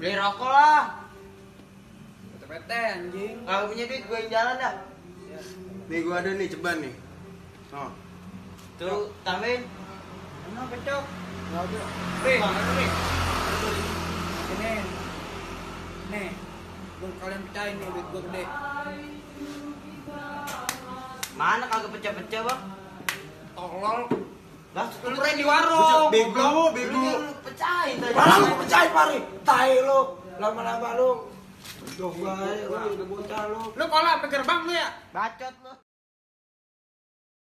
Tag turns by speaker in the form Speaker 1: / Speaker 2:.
Speaker 1: Beli rokok lah.
Speaker 2: PT anjing.
Speaker 1: Kalau punya duit gue yang jalan dah.
Speaker 3: Nih gua ada nih ceban nih. Oh.
Speaker 1: Tuh, tambahin.
Speaker 2: Mana pecok?
Speaker 3: Enggak ada.
Speaker 2: Nih,
Speaker 1: ada nih.
Speaker 2: Ini. Nih. Gue kalian pecahin nih duit gue gede.
Speaker 1: Mana kagak pecah-pecah, Bang?
Speaker 2: Tolol.
Speaker 1: Lah, tukerin di warung.
Speaker 3: Bego, bego.
Speaker 1: Lu jangan pecahin tadi.
Speaker 4: Malah pari, tai lu. Lama-lama lu. Dong udah bocah lu.
Speaker 2: Lu kalau sampai gerbang lu ya?
Speaker 1: Bacot lu.